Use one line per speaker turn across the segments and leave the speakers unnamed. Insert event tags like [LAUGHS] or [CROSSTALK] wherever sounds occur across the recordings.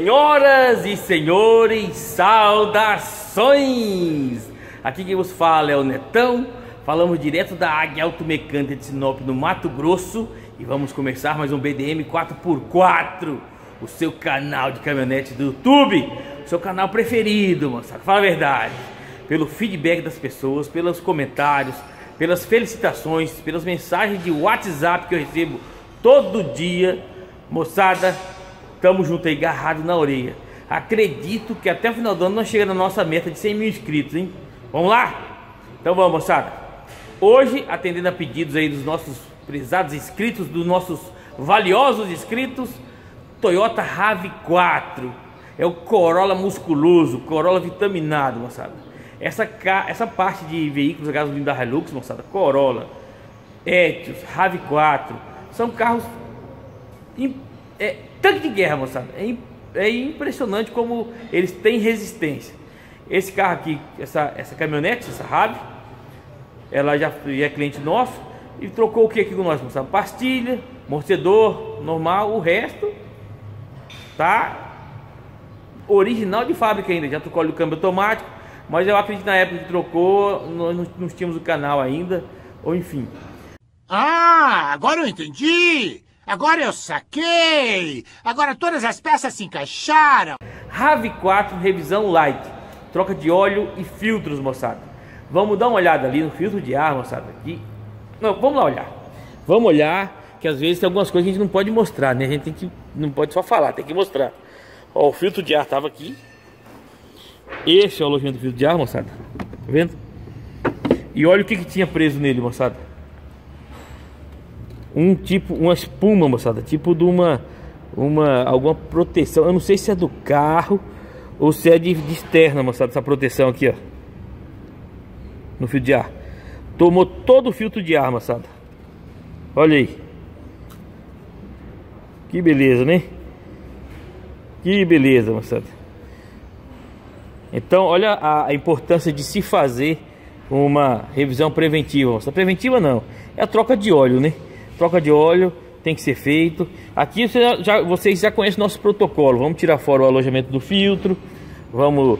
Senhoras e senhores, saudações! Aqui quem vos fala é o Netão, falamos direto da Águia Automecânica de Sinop, no Mato Grosso, e vamos começar mais um BDM 4x4, o seu canal de caminhonete do YouTube, o seu canal preferido, moçada, fala a verdade, pelo feedback das pessoas, pelos comentários, pelas felicitações, pelas mensagens de WhatsApp que eu recebo todo dia, moçada, Tamo junto aí, agarrado na orelha. Acredito que até o final do ano nós chegamos na nossa meta de 100 mil inscritos, hein? Vamos lá? Então vamos, moçada. Hoje, atendendo a pedidos aí dos nossos prezados inscritos, dos nossos valiosos inscritos, Toyota RAV4. É o Corolla musculoso, Corolla vitaminado, moçada. Essa, essa parte de veículos a gasolina da Hilux, moçada, Corolla, Etios, RAV4, são carros é, tanque de guerra, moçada. É, é impressionante como eles têm resistência. Esse carro aqui, essa, essa caminhonete, essa RAV, ela já é cliente nosso e trocou o que aqui com nós, moçada? Pastilha, amortecedor, normal, o resto tá original de fábrica ainda. Já trocou o câmbio automático, mas eu acredito na época que trocou, nós não, não tínhamos o canal ainda, ou enfim.
Ah, agora eu entendi! Agora eu saquei! Agora todas as peças se encaixaram!
RAV4 revisão light. Troca de óleo e filtros, moçada. Vamos dar uma olhada ali no filtro de ar, moçada. Aqui. Não, vamos lá olhar. Vamos olhar, que às vezes tem algumas coisas que a gente não pode mostrar, né? A gente tem que. Não pode só falar, tem que mostrar. Ó, o filtro de ar tava aqui. Esse é o alojamento do filtro de ar, moçada. Tá vendo? E olha o que, que tinha preso nele, moçada um tipo, uma espuma, moçada, tipo de uma, uma, alguma proteção. Eu não sei se é do carro ou se é de, de externa, moçada, essa proteção aqui, ó. No fio de ar. Tomou todo o filtro de ar, moçada. Olha aí. Que beleza, né? Que beleza, moçada. Então, olha a, a importância de se fazer uma revisão preventiva. Moçada. Preventiva não, é a troca de óleo, né? Troca de óleo tem que ser feito. Aqui você já, vocês já conhecem nosso protocolo. Vamos tirar fora o alojamento do filtro, vamos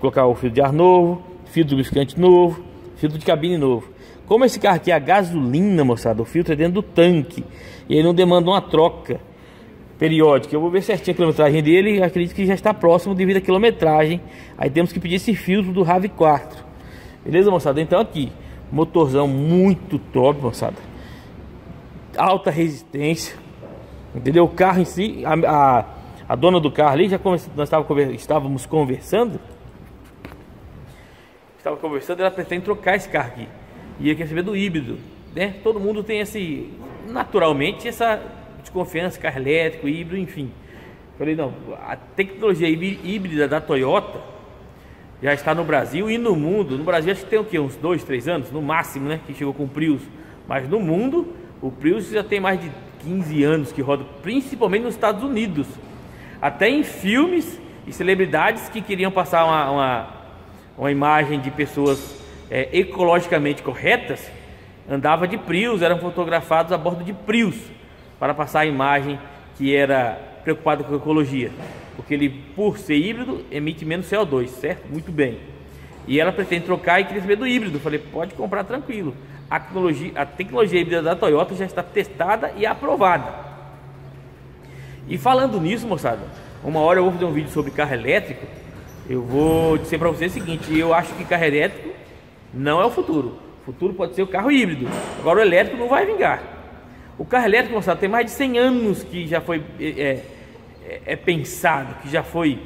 colocar o filtro de ar novo, filtro lubrificante novo, filtro de cabine novo. Como esse carro aqui é a gasolina, moçada, o filtro é dentro do tanque e ele não demanda uma troca periódica. Eu vou ver certinho a quilometragem dele, acredito que já está próximo devido à quilometragem. Aí temos que pedir esse filtro do RAV4. Beleza, moçada? Então aqui, motorzão muito top, moçada alta resistência. Entendeu? O carro em si, a, a, a dona do carro ali, já nós estávamos conversando. Estava conversando, ela pretende trocar esse carro aqui. Ia querer saber do híbrido. Né? Todo mundo tem esse, naturalmente, essa desconfiança, carro elétrico, híbrido, enfim. Falei, não, a tecnologia híbrida da Toyota já está no Brasil e no mundo. No Brasil acho que tem o quê? Uns dois, três anos, no máximo, né? Que chegou com o Prius. Mas no mundo o Prius já tem mais de 15 anos que roda, principalmente nos Estados Unidos. Até em filmes e celebridades que queriam passar uma, uma, uma imagem de pessoas é, ecologicamente corretas, andava de Prius, eram fotografados a bordo de Prius, para passar a imagem que era preocupado com a ecologia. Porque ele, por ser híbrido, emite menos CO2, certo? Muito bem. E ela pretende trocar e queria saber do híbrido. Falei, pode comprar tranquilo a tecnologia, a tecnologia híbrida da Toyota já está testada e aprovada. E falando nisso, moçada, uma hora eu vou fazer um vídeo sobre carro elétrico. Eu vou dizer para vocês o seguinte: eu acho que carro elétrico não é o futuro. O futuro pode ser o carro híbrido. Agora o elétrico não vai vingar. O carro elétrico, moçada, tem mais de 100 anos que já foi é, é, é pensado, que já foi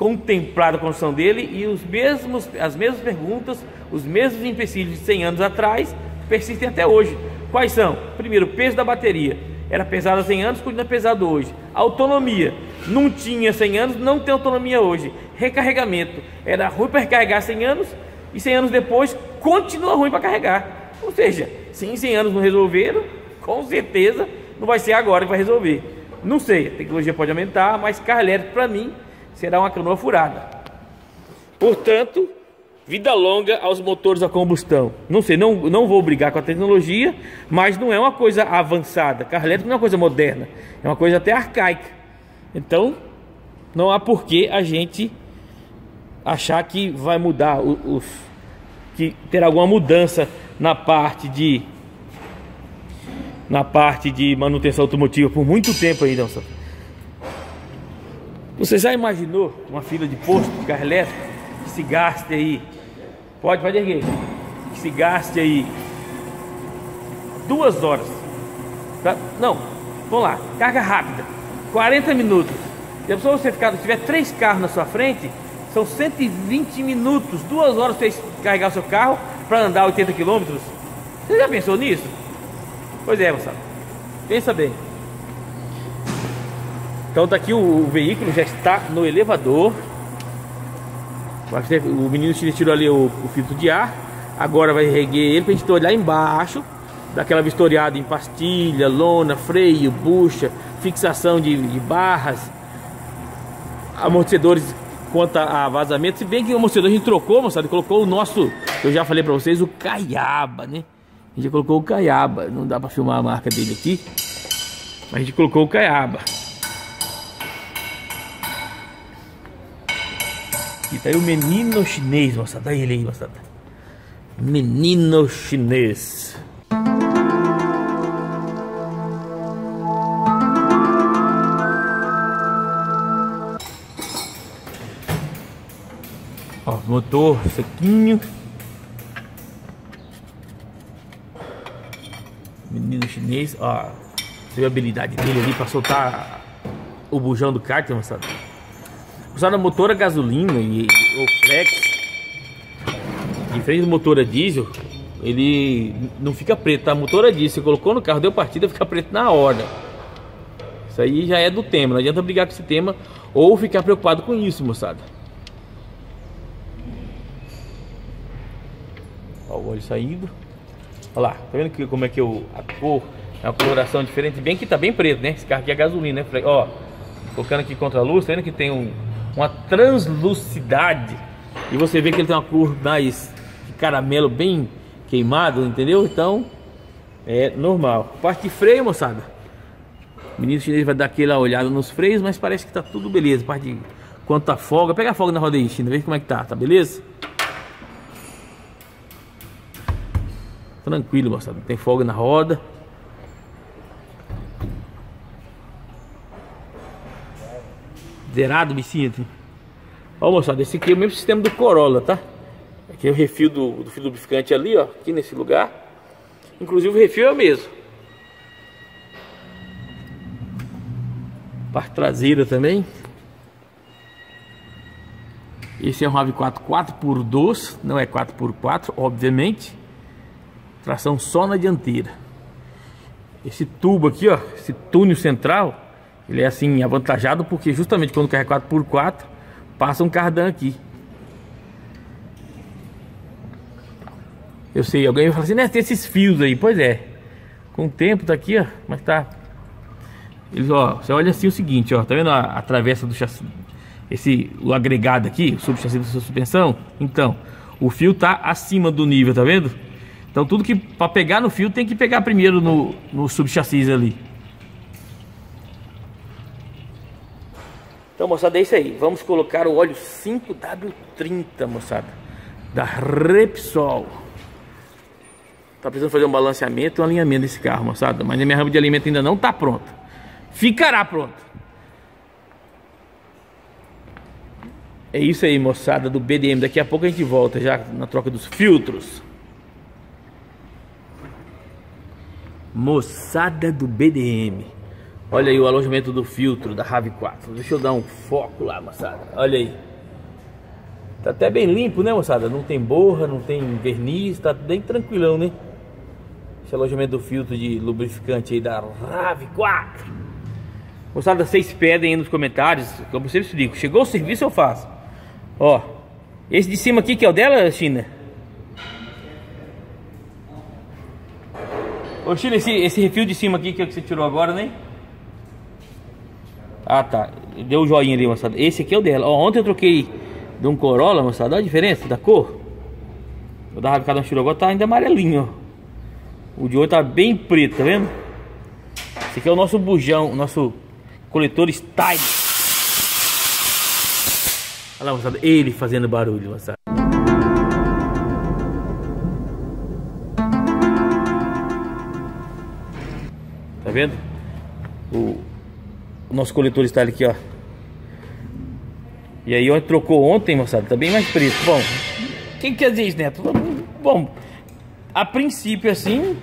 contemplado a construção dele e os mesmos, as mesmas perguntas, os mesmos empecilhos de 100 anos atrás persistem até hoje. Quais são? Primeiro, o peso da bateria. Era pesado há 100 anos, continua pesado hoje. Autonomia. Não tinha 100 anos, não tem autonomia hoje. Recarregamento. Era ruim para recarregar 100 anos e 100 anos depois continua ruim para carregar. Ou seja, se em 100 anos não resolveram, com certeza não vai ser agora que vai resolver. Não sei, a tecnologia pode aumentar, mas carro elétrico para mim será uma canoa furada. Portanto, vida longa aos motores a combustão. Não sei, não, não vou brigar com a tecnologia, mas não é uma coisa avançada. Carro elétrico não é uma coisa moderna, é uma coisa até arcaica. Então, não há por que a gente achar que vai mudar os que ter alguma mudança na parte de na parte de manutenção automotiva por muito tempo ainda. Você já imaginou uma fila de posto de carro elétrico que se gaste aí? Pode, pode erguer. Que se gaste aí duas horas. Tá? Não, vamos lá, carga rápida, 40 minutos. Se você ficar, se tiver três carros na sua frente, são 120 minutos, duas horas para você carregar o seu carro para andar 80 quilômetros. Você já pensou nisso? Pois é, moçada. Pensa bem. Então tá aqui o, veículo já está no elevador. O menino tirou ali o, o, filtro de ar. Agora vai reguer ele para a gente olhar embaixo. Daquela vistoriada em pastilha, lona, freio, bucha, fixação de, de barras, amortecedores quanto a vazamento. Se bem que o amortecedor a gente trocou, moçada, colocou o nosso, eu já falei para vocês, o Caiaba, né? A gente colocou o Caiaba, não dá para filmar a marca dele aqui, mas a gente colocou o Caiaba. E tá aí o menino chinês, moçada, olha ele aí, moçada. Menino chinês. Ó, motor sequinho. Menino chinês, ó. Viu a habilidade dele ali para soltar o bujão do kart, moçada? Usando motor a gasolina e o flex. Diferente do motor a diesel, ele não fica preto, tá? Motor a diesel, você colocou no carro, deu partida, fica preto na hora. Isso aí já é do tema, não adianta brigar com esse tema ou ficar preocupado com isso, moçada. Ó, o óleo saindo. Olha lá, tá vendo que, como é que eu, a cor é uma coloração diferente? Bem que tá bem preto, né? Esse carro aqui é gasolina, né? Ó, colocando aqui contra a luz, tá vendo que tem um, uma translucidade. E você vê que ele tem uma cor mais de caramelo bem queimado, entendeu? Então, é normal. Parte de freio, moçada. O menino chinês vai dar aquela olhada nos freios, mas parece que tá tudo beleza. Parte de quanto tá folga. Pega a folga na roda aí, China, vê como é que tá, tá beleza? Tranquilo, moçada. Tem folga na roda. Zerado, bichinho. Ó, moçada, esse aqui é o mesmo sistema do Corolla, tá? Aqui é o refil do, do fio lubrificante ali, ó. Aqui nesse lugar. Inclusive o refil é o mesmo. Parte traseira também. Esse é um RAV4 4x2, não é 4x4, obviamente. Tração só na dianteira. Esse tubo aqui, ó, esse túnel central, ele é assim avantajado porque justamente quando quer 4x4, passa um cardan aqui. Eu sei, alguém vai falar assim, né, tem esses fios aí. Pois é. Com o tempo tá aqui, ó, mas tá eles, ó, você olha assim o seguinte, ó, tá vendo a, a travessa do chassi? Esse o agregado aqui, o subchassi da sua suspensão? Então, o fio tá acima do nível, tá vendo? Então tudo que para pegar no fio tem que pegar primeiro no, no subchassis ali. Então, moçada, é isso aí. Vamos colocar o óleo 5W30, moçada, da Repsol. Tá precisando fazer um balanceamento e um alinhamento desse carro, moçada. Mas a minha rama de alimento ainda não tá pronta. Ficará pronta. É isso aí, moçada do BDM. Daqui a pouco a gente volta já na troca dos filtros. Moçada do BDM. Olha aí o alojamento do filtro da RAV4. Deixa eu dar um foco lá, moçada. Olha aí. Tá até bem limpo, né, moçada? Não tem borra, não tem verniz, tá bem tranquilão, né? Esse alojamento do filtro de lubrificante aí da RAV4. Moçada, vocês pedem aí nos comentários, como eu sempre explico. Chegou o serviço, eu faço. Ó, esse de cima aqui que é o dela, China? Ô Chile, esse, esse refil de cima aqui que, é que você tirou agora, né? Ah tá, deu o um joinha ali, moçada. Esse aqui é o dela, ó, ontem eu troquei de um Corolla, moçada. Olha a diferença da cor. O da cada tirou agora tá ainda amarelinho, ó. O de hoje tá bem preto, tá vendo? Esse aqui é o nosso bujão, o nosso coletor style. Olha lá, moçada, ele fazendo barulho, moçada. Tá vendo? O, o nosso coletor está aqui, ó. E aí, onde trocou ontem, moçada, tá bem mais preto. Bom, quem quer dizer isso, Neto? Bom, a princípio, assim,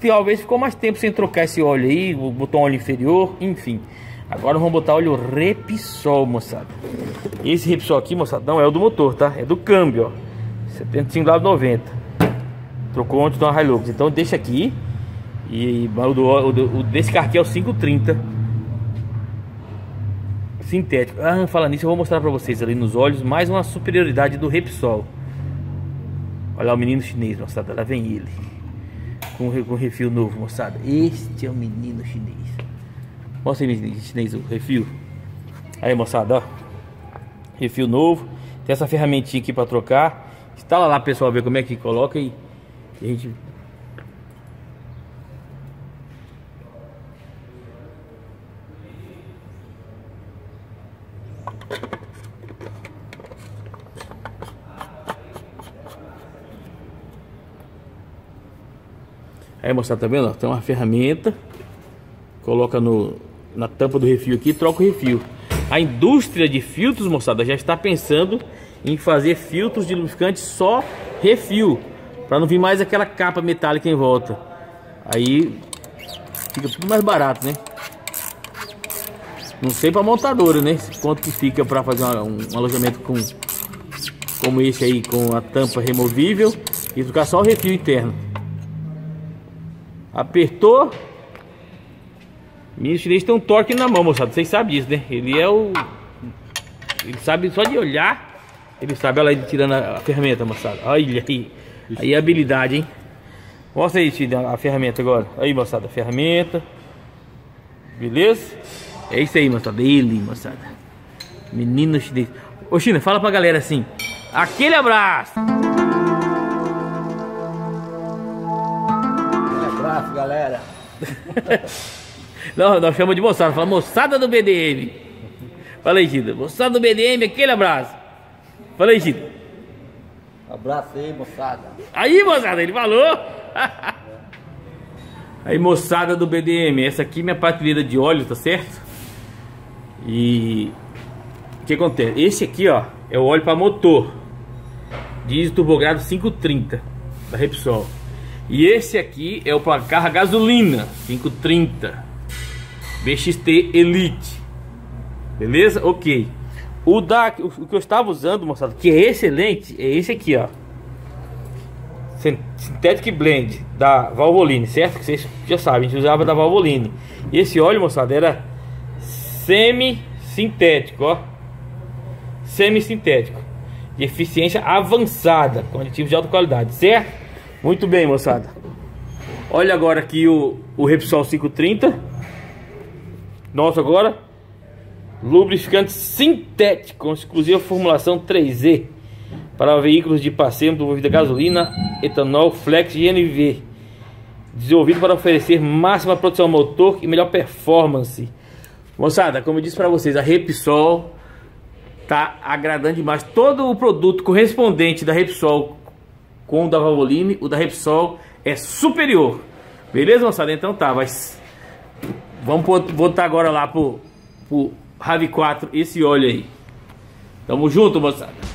talvez ficou mais tempo sem trocar esse óleo aí, botar um óleo inferior, enfim. Agora vamos botar óleo Repsol, moçada. Esse Repsol aqui, moçada, não é o do motor, tá? É do câmbio, ó. 75,90. Trocou ontem de uma Hilux. Então deixa aqui. E o, do, o, o desse carro aqui é o 530 sintético. Ah, fala nisso, eu vou mostrar pra vocês ali nos olhos mais uma superioridade do Repsol. Olha lá o menino chinês, moçada. Lá vem ele. Com, com refil novo, moçada. Este é o menino chinês. Mostra aí, menino chinês, o refil. Aí, moçada, ó. Refil novo. Tem essa ferramentinha aqui pra trocar. Instala lá, pessoal, ver como é que coloca e a gente Moçada, tá vendo? Tem uma ferramenta Coloca no, na tampa do refil aqui e troca o refil A indústria de filtros, moçada, já está pensando em fazer filtros de lubrificante só refil para não vir mais aquela capa metálica em volta Aí fica tudo mais barato, né? Não sei para montadora, né? Quanto que fica para fazer um, um alojamento com como esse aí com a tampa removível e trocar só o refil interno. Apertou. Menino chinês tem um torque na mão, moçada. Vocês sabem disso, né? Ele é o. Ele sabe só de olhar. Ele sabe, olha aí tirando a, ferramenta, moçada. Olha aí. Aí a habilidade, hein? Mostra aí, filho, a ferramenta agora. Aí, moçada, a ferramenta. Beleza? É isso aí, moçada. Ele, moçada. Menino chinês. Ô, China, fala pra galera assim. Aquele abraço, [LAUGHS] Não, nós chamamos de moçada, fala moçada do BDM. Fala aí, Gida. Moçada do BDM, aquele abraço. Fala aí, Gida.
Abraço aí, moçada.
Aí, moçada, ele falou. [LAUGHS] Aí, moçada do BDM, essa aqui é minha prateleira de óleo, tá certo? E o que acontece? Esse aqui, ó, é o óleo para motor. Diesel turbogrado 530 da Repsol. E esse aqui é o placar gasolina 530 BXT Elite. Beleza? Ok. O, da, o, que eu estava usando, moçada, que é excelente, é esse aqui, ó. Synthetic Blend da Valvoline, certo? Que vocês já sabem, a gente usava da Valvoline. E esse óleo, moçada, era semi-sintético, ó. Semi-sintético. De eficiência avançada, com aditivos de alta qualidade, certo? Muito bem, moçada. Olha agora aqui o, o Repsol 530. Nossa, agora. Lubrificante sintético com exclusiva formulação 3E para veículos de passeio desenvolvido a gasolina, etanol, flex e NV. Desenvolvido para oferecer máxima produção motor e melhor performance. Moçada, como eu disse para vocês, a Repsol tá agradando demais. Todo o produto correspondente da Repsol com o da Valvoline, o da Repsol é superior. Beleza, moçada? Então tá, mas vamos botar agora lá pro, pro Ravi 4 esse óleo aí. Tamo junto, moçada.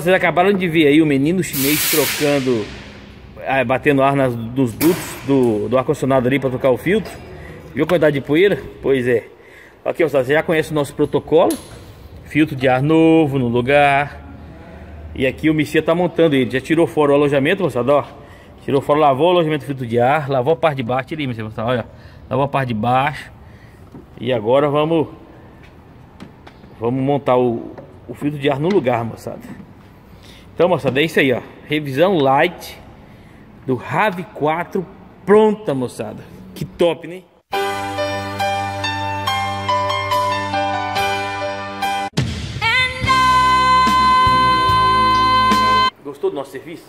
Vocês acabaram de ver aí o menino chinês trocando, é, batendo ar nas, nos dutos do, do ar-condicionado ali para trocar o filtro. Viu a quantidade de poeira? Pois é. Aqui, moçada, você já conhece o nosso protocolo. Filtro de ar novo no lugar. E aqui o Messias tá montando ele. Já tirou fora o alojamento, moçada, ó. Tirou fora, lavou o alojamento filtro de ar, lavou a parte de baixo, tira Messias, moçada, olha. Lavou a parte de baixo. E agora vamos Vamos montar o, o filtro de ar no lugar, moçada. Então, moçada, é isso aí, ó. Revisão light do RAV4 pronta, moçada. Que top, né? Gostou do nosso serviço?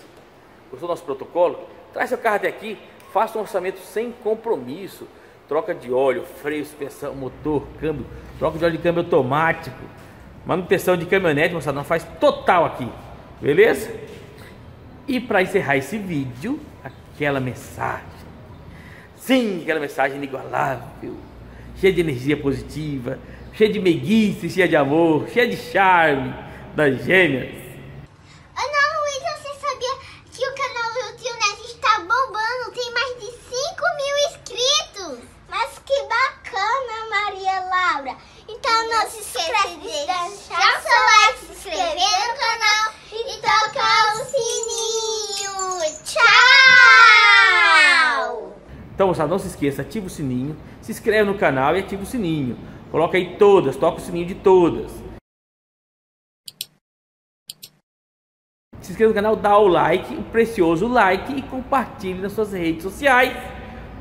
Gostou do nosso protocolo? Traz seu carro até aqui, faça um orçamento sem compromisso. Troca de óleo, freio, suspensão, motor, câmbio, troca de óleo de câmbio automático. Manutenção de caminhonete, moçada, não faz total aqui. Beleza? E para encerrar esse vídeo, aquela mensagem. Sim, aquela mensagem inigualável, cheia de energia positiva, cheia de meiguice, cheia de amor, cheia de charme das gêmeas.
Ana Luísa, você sabia que o canal do Tio Neto está bombando? Tem mais de 5 mil inscritos. Mas que bacana, Maria Laura. Então não se esqueça de deixar seu like, se inscrever no canal e tocar o sininho. Tchau!
Então, moçada, não se esqueça, ativa o sininho, se inscreve no canal e ativa o sininho. Coloca aí todas, toca o sininho de todas. Se inscreva no canal, dá o like, o precioso like e compartilhe nas suas redes sociais.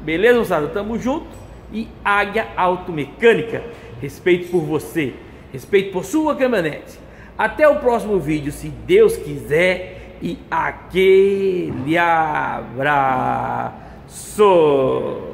Beleza, moçada? Tamo junto. E Águia Automecânica. Respeito por você, respeito por sua caminhonete. Até o próximo vídeo, se Deus quiser. E aquele abraço. So.